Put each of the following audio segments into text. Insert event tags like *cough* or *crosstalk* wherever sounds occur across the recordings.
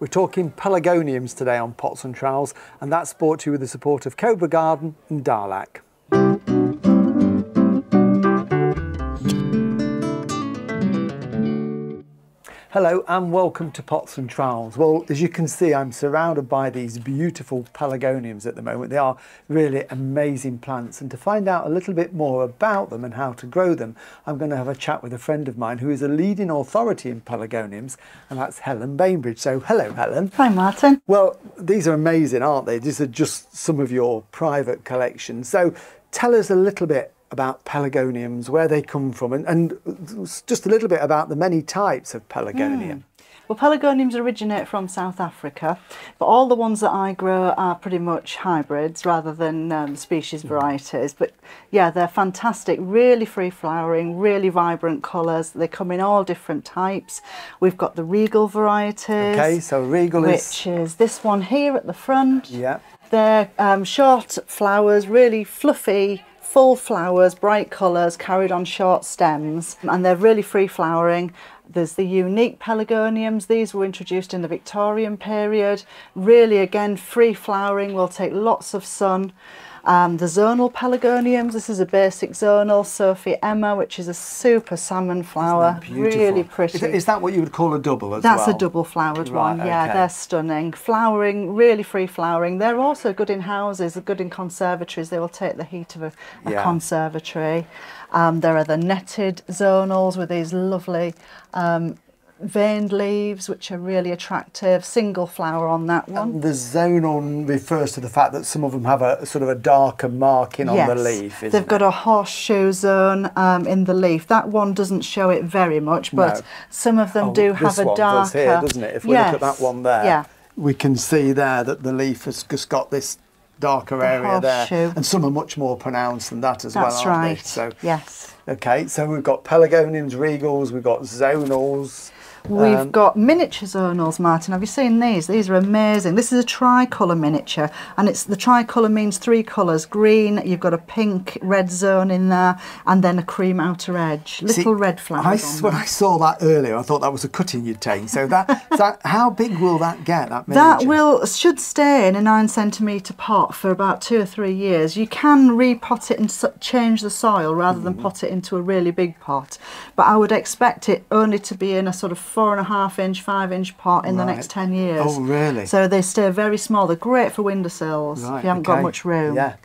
We're talking pelargoniums today on Pots and Trowels, and that's brought to you with the support of Cobra Garden and Darlac. Hello and welcome to Pots and Trowels. Well, as you can see, I'm surrounded by these beautiful pelargoniums at the moment. They are really amazing plants. And to find out a little bit more about them and how to grow them, I'm going to have a chat with a friend of mine who is a leading authority in pelargoniums, and that's Helen Bainbridge. So, hello, Helen. Hi, Martin. Well, these are amazing, aren't they? These are just some of your private collections. So, tell us a little bit about pelargoniums, where they come from, and, and just a little bit about the many types of pelargonium. Mm. Well, pelargoniums originate from South Africa, but all the ones that I grow are pretty much hybrids rather than um, species mm. varieties. But yeah, they're fantastic, really free flowering, really vibrant colours. They come in all different types. We've got the regal varieties. Okay, so regal which is... Which is this one here at the front. Yeah. They're um, short flowers, really fluffy, full flowers, bright colours, carried on short stems, and they're really free flowering. There's the unique pelargoniums. These were introduced in the Victorian period. Really, again, free flowering, will take lots of sun. Um, the zonal pelargoniums, this is a basic zonal, Sophie Emma, which is a super salmon flower, really pretty. Is, is, that what you would call a double as That's well? a double flowered right, one, yeah, okay. they're stunning. Flowering, really free flowering. They're also good in houses, good in conservatories. They will take the heat of a, a yeah. conservatory. Um, there are the netted zonals with these lovely um, veined leaves, which are really attractive, single flower on that one. And the zonal refers to the fact that some of them have a sort of a darker marking yes, on the leaf, they've got it? a horseshoe zone um, in the leaf. That one doesn't show it very much, but no. some of them oh, do have a darker... Does here, doesn't it? If we yes. look at that one there, yeah. we can see there that the leaf has just got this darker the area horseshoe. there. And some are much more pronounced than that as That's well, right. They? So, yes. Okay, so we've got pelargoniums, regals, we've got zonals, We've um, got miniature zonals, Martin. Have you seen these? These are amazing. This is a tricolour miniature, and it's the tricolour means three colours: green. You've got a pink, red zone in there, and then a cream outer edge. Little See, red flowers. I, when I saw that earlier, I thought that was a cutting you'd take. So that, *laughs* that how big will that get? That miniature? That will should stay in a nine centimetre pot for about two or three years. You can repot it and change the soil rather than mm. pot it into a really big pot, but I would expect it only to be in a sort of four and a half inch, five inch pot in right. the next 10 years. Oh, really? So they stay very small. They're great for windowsills right, if you haven't okay. got much room. Yeah.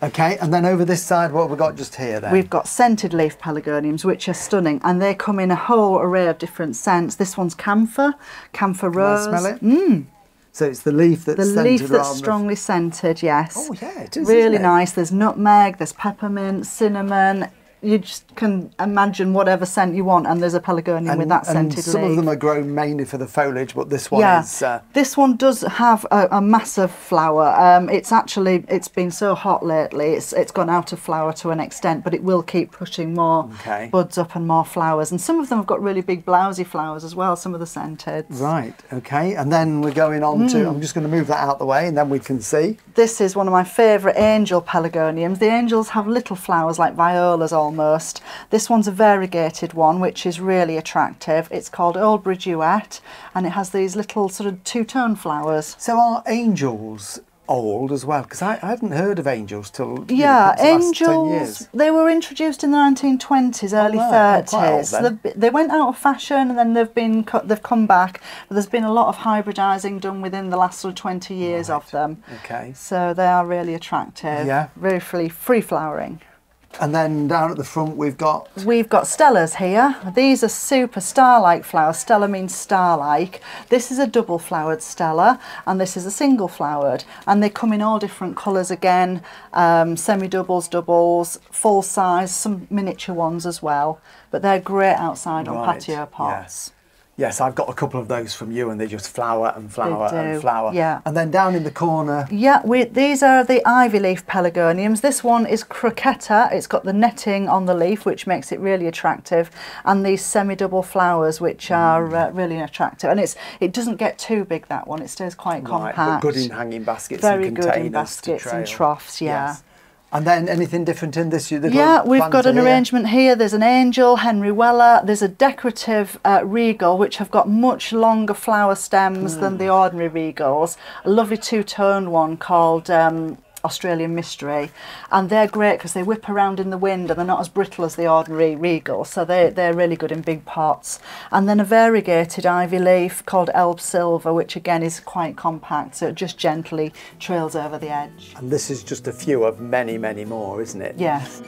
Okay, and then over this side, what have we got just here then? We've got scented leaf pelargoniums, which are stunning, and they come in a whole array of different scents. This one's camphor, camphor Can rose. I smell it? Mm. So it's the leaf that's the scented leaf that's strongly scented. Yes. Oh yeah, it is. Really it? nice. There's nutmeg, there's peppermint, cinnamon, you just can imagine whatever scent you want, and there's a pelargonium and, with that scented some leaf. of them are grown mainly for the foliage, but this one yeah. is. Uh... This one does have a, a massive flower. Um, it's actually it's been so hot lately. It's it's gone out of flower to an extent, but it will keep pushing more okay. buds up and more flowers. And some of them have got really big blousy flowers as well. Some of the scented. Right. Okay. And then we're going on mm. to. I'm just going to move that out the way, and then we can see. This is one of my favourite angel pelargoniums. The angels have little flowers like violas almost. This one's a variegated one, which is really attractive. It's called Old Bridgewet, and it has these little sort of two-tone flowers. So are angels old as well because I, I hadn't heard of angels till yeah know, angels they were introduced in the 1920s early oh, right. 30s they, they went out of fashion and then they've been they've come back but there's been a lot of hybridizing done within the last sort of 20 years right. of them okay so they are really attractive yeah very free free flowering and then down at the front we've got... We've got Stellas here. These are super star-like flowers. Stella means star-like. This is a double flowered Stella and this is a single flowered. And they come in all different colours again, um, semi-doubles, doubles, full size, some miniature ones as well. But they're great outside right. on patio pots. Yes. Yes, I've got a couple of those from you, and they just flower and flower and flower. Yeah. And then down in the corner. Yeah, we, these are the ivy leaf pelargoniums. This one is croqueta. It's got the netting on the leaf, which makes it really attractive, and these semi-double flowers, which are mm. uh, really attractive. And it's it doesn't get too big. That one. It stays quite right, compact. But good in hanging baskets Very and good in baskets and troughs. Yeah. Yes. And then anything different in this? Yeah, we've got an here? arrangement here. There's an angel, Henry Weller. There's a decorative uh, regal, which have got much longer flower stems than Hmm. the ordinary regals. A lovely two-toned one called um, Australian Mystery, and they're great because they whip around in the wind and they're not as brittle as the ordinary regal, so they they're really good in big pots. And then a variegated ivy leaf called Elb Silver, which again is quite compact, so it just gently trails over the edge. And this is just a few of many, many more, isn't it? Yes.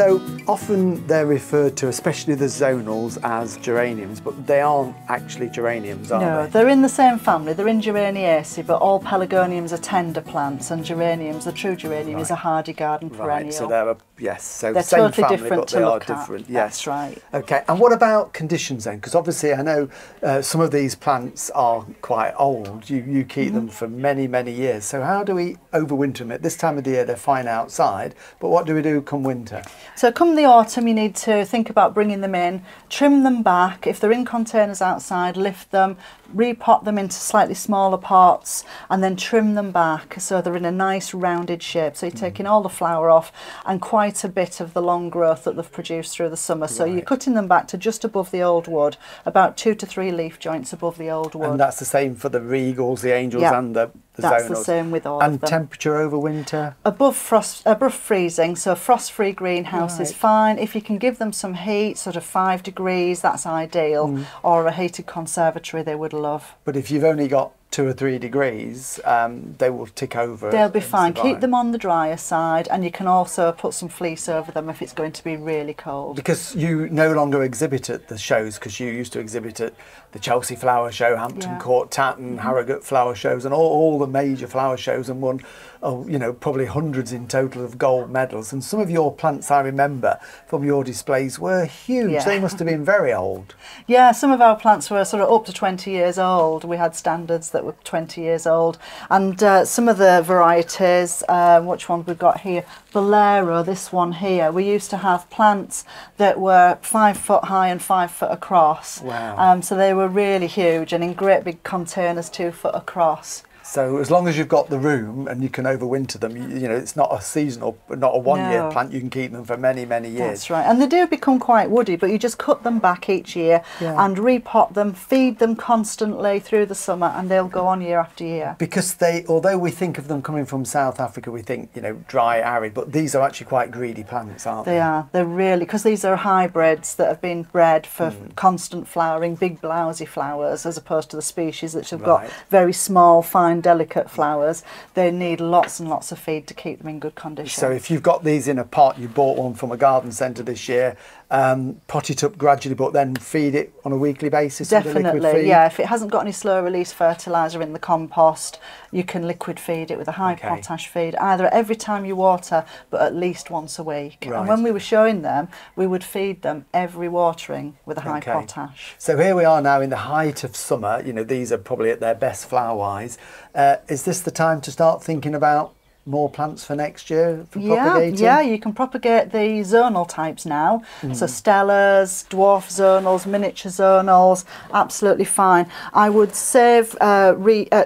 So often they're referred to, especially the zonals, as geraniums, but they aren't actually geraniums, are No, they? they're in the same family. They're in Geraniaceae, but all pelargoniums are tender plants, and geraniums, the true geranium, is a hardy garden perennial. Right, so they're a, yes, so They're same totally family, different but to they are at. different. That's Yes, right. Okay, and what about conditions then? Because obviously, I know uh, some of these plants are quite old. You you keep Mm-hmm. them for many many years. So how do we overwinter them? At this time of the year, they're fine outside, but what do we do come winter? So come the autumn, you need to think about bringing them in, trim them back. If they're in containers outside, lift them, repot them into slightly smaller pots, and then trim them back so they're in a nice rounded shape. So you're taking all the flower off and quite a bit of the long growth that they've produced through the summer. So you're cutting them back to just above the old wood, about two to three leaf joints above the old wood. And that's the same for the regals, the angels, Yeah, and the, the that's the same with all and of them. And temperature over winter. above frost above freezing so a frost free greenhouse is fine if you can give them some heat sort of five degrees that's ideal Mm. or a heated conservatory they would love But if you've only got two or three degrees, um, they will tick over. they'll be fine keep them on the drier side and you can also put some fleece over them if it's going to be really cold Because you no longer exhibit at the shows, because you used to exhibit at the Chelsea Flower Show, Hampton Yeah. Court Tatton, Harrogate Flower Shows, and all, all the major flower shows, and won, oh, you know, probably hundreds in total of gold medals. And some of your plants, I remember from your displays, were huge. Yeah. They must have been very old. *laughs* Yeah, some of our plants were sort of up to 20 years old. We had standards that were 20 years old. And uh, some of the varieties, um, which one we've got here? Bolero, this one here. We used to have plants that were five foot high and five foot across. Wow. Um, so they were really huge and in great big containers, two foot across. So as long as you've got the room and you can overwinter them, you, you know, it's not a seasonal, not a one-year No. plant. You can keep them for many, many years. That's right. And they do become quite woody, but you just cut them back each year Yeah. and repot them, feed them constantly through the summer, and they'll go on year after year. Because they, although we think of them coming from South Africa, we think you know dry, arid, but these are actually quite greedy plants, aren't they? They are. They're really because these are hybrids that have been bred for Hmm. constant flowering, big blousy flowers, as opposed to the species that have Right. got very small, fine, delicate flowers. They need lots and lots of feed to keep them in good condition. So if you've got these in a pot, you bought one from a garden centre this year, um, pot it up gradually, but then feed it on a weekly basis. Definitely, feed? yeah. If it hasn't got any slow release fertiliser in the compost, you can liquid feed it with a high Okay. potash feed, either every time you water, but at least once a week. Right. And when we were showing them, we would feed them every watering with a high Okay. potash. So here we are now in the height of summer. You know, these are probably at their best flower-wise. Uh, is this the time to start thinking about more plants for next year for Yeah, propagating? yeah, you can propagate the zonal types now. So stellas, dwarf zonals, miniature zonals, absolutely fine. I would save uh, re, uh,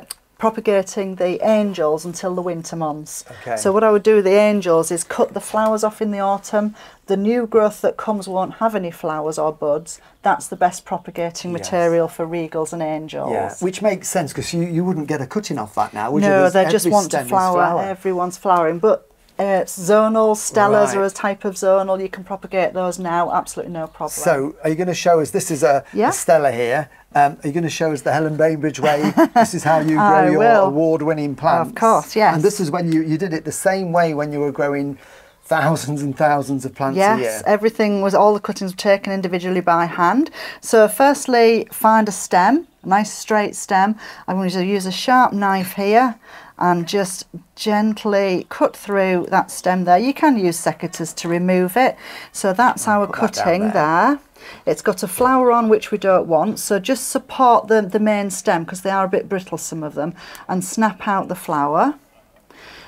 propagating the angels until the winter months. Okay. So what I would do with the angels is cut the flowers off in the autumn. The new growth that comes won't have any flowers or buds. That's the best propagating Yes. material for regals and angels. Yeah, which makes sense because you, you wouldn't get a cutting off that now, would you? No, they just want to is flower. Everyone's flowering, but uh, zonals, stellas Right. are a type of zonal. You can propagate those now, absolutely no problem. So, are you going to show us? This is a, Yeah. a Stella here. Um, are you going to show us the Helen Bainbridge way? *laughs* this is how you grow your award-winning plants. Of course, yes. And this is when you, you did it the same way when you were growing thousands and thousands of plants a Yes, everything was all the cuttings were taken individually by hand. So firstly, find a stem, a nice straight stem. I'm going to use a sharp knife here and just gently cut through that stem there. You can use secateurs to remove it. So that's our put that cutting there. there. It's got a flower on which we don't want, so just support the, the main stem because they are a bit brittle, some of them, and snap out the flower.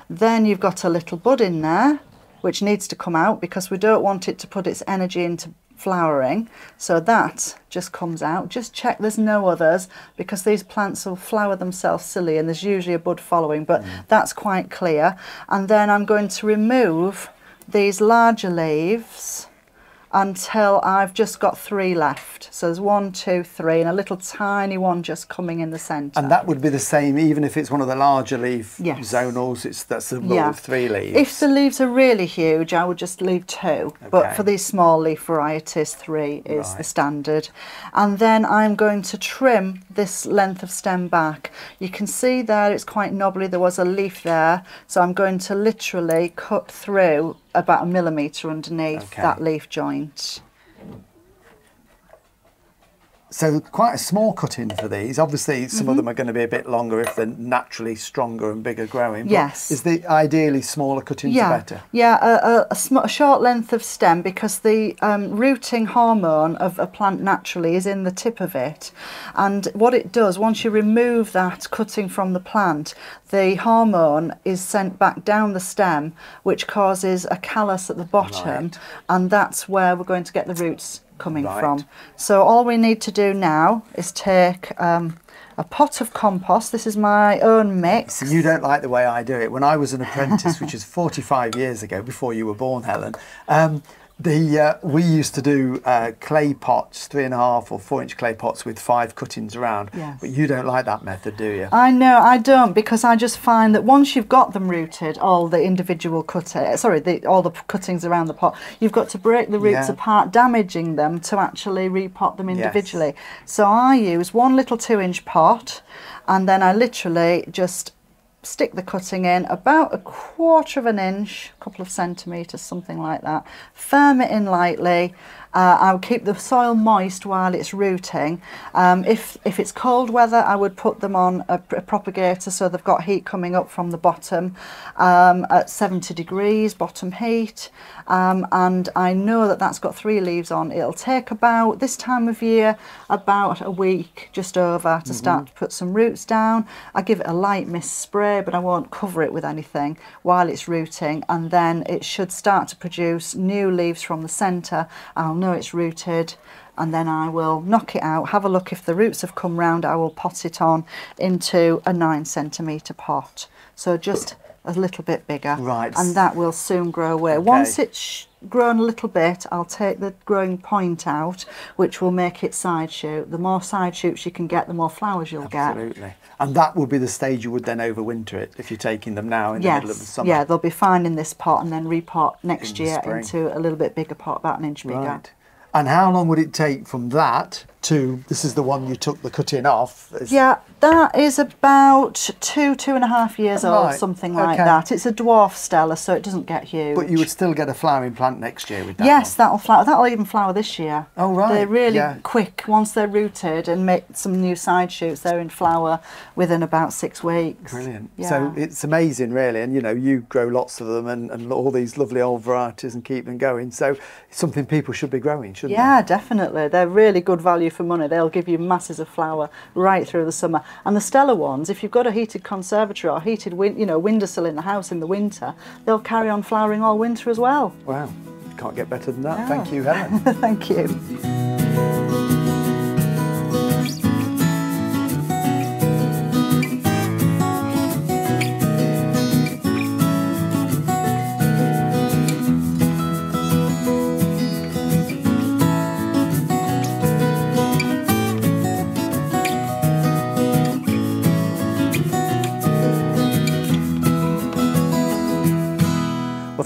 Then you've got a little bud in there, which needs to come out because we don't want it to put its energy into flowering. So that just comes out. Just check there's no others because these plants will flower themselves silly and there's usually a bud following, but mm. that's quite clear. And then I'm going to remove these larger leaves until I've just got three left. So there's one, two, three, and a little tiny one just coming in the centre. And that would be the same even if it's one of the larger leaf yes. zonals, it's that's the rule yeah. of three leaves. If the leaves are really huge, I would just leave two. Okay. But for these small leaf varieties, three is right. the standard. And then I'm going to trim this length of stem back. You can see there it's quite knobbly, there was a leaf there. So I'm going to literally cut through about a millimetre underneath okay. that leaf joint. So quite a small cut-in for these. Obviously, some mm -hmm. of mm-hmm. them are going to be a bit longer if they're naturally stronger and bigger growing. yes. Is the ideally smaller cut-ins yeah. better? Yeah, a, a, a, a, short length of stem because the um, rooting hormone of a plant naturally is in the tip of it. And what it does, once you remove that cutting from the plant, the hormone is sent back down the stem, which causes a callus at the bottom. Right. And that's where we're going to get the roots coming right. from. So all we need to do now is take um, a pot of compost. This is my own mix. You don't like the way I do it. When I was an apprentice, which is *laughs* 45 years ago, before you were born, Helen, um, the uh, we used to do uh, clay pots, three and a half or four inch clay pots with five cuttings around. Yes. But you don't like that method, do you? I know I don't because I just find that once you've got them rooted, all the individual cutter, sorry, the, all the cuttings around the pot, you've got to break the roots yeah. apart, damaging them to actually repot them individually. Yes. So I use one little two inch pot, and then I literally just stick the cutting in about a quarter of an inch, couple of centimetres, something like that. Firm it in lightly uh, I'll keep the soil moist while it's rooting. Um, if, if it's cold weather, I would put them on a, a propagator so they've got heat coming up from the bottom um, at 70 degrees, bottom heat. Um, and I know that that's got three leaves on. It'll take about, this time of year, about a week just over to mm -hmm. start to put some roots down. I give it a light mist spray, but I won't cover it with anything while it's rooting. And then it should start to produce new leaves from the centre. I'll know it's rooted and then I will knock it out, have a look if the roots have come round, I will pot it on into a nine centimetre pot. So just a little bit bigger. Right. And that will soon grow away. Okay. Once it's grown a little bit, I'll take the growing point out, which will make it side shoot. The more side shoots you can get, the more flowers you'll Absolutely. get. Absolutely. And that would be the stage you would then overwinter it if you're taking them now in yes. the middle of the summer. Yeah, they'll be fine in this pot and then repot next in year into a little bit bigger pot, about an inch bigger. Right. And how long would it take from that to this is the one you took the cutting off. Yeah, that is about two, two and a half years oh, old, something like that. It's a dwarf Stella, so it doesn't get huge. But you would still get a flowering plant next year with that Yes, one. that'll flower. That'll even flower this year. Oh, right. They're really yeah. quick. Once they're rooted and make some new side shoots, they're in flower within about six weeks. Brilliant. Yeah. So it's amazing, really. And, you know, you grow lots of them and, and all these lovely old varieties and keep them going. So it's something people should be growing, shouldn't yeah, they? Yeah, definitely. They're really good value for money. They'll give you masses of flower right through the summer. And the Stella ones, if you've got a heated conservatory or a heated win you know, windowsill in the house in the winter, they'll carry on flowering all winter as well. Wow, can't get better than that. Yeah. Thank you, Helen. *laughs* Thank you.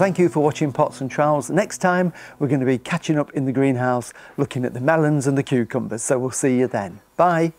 Thank you for watching Pots and Trowels. Next time, we're going to be catching up in the greenhouse, looking at the melons and the cucumbers. So we'll see you then. Bye.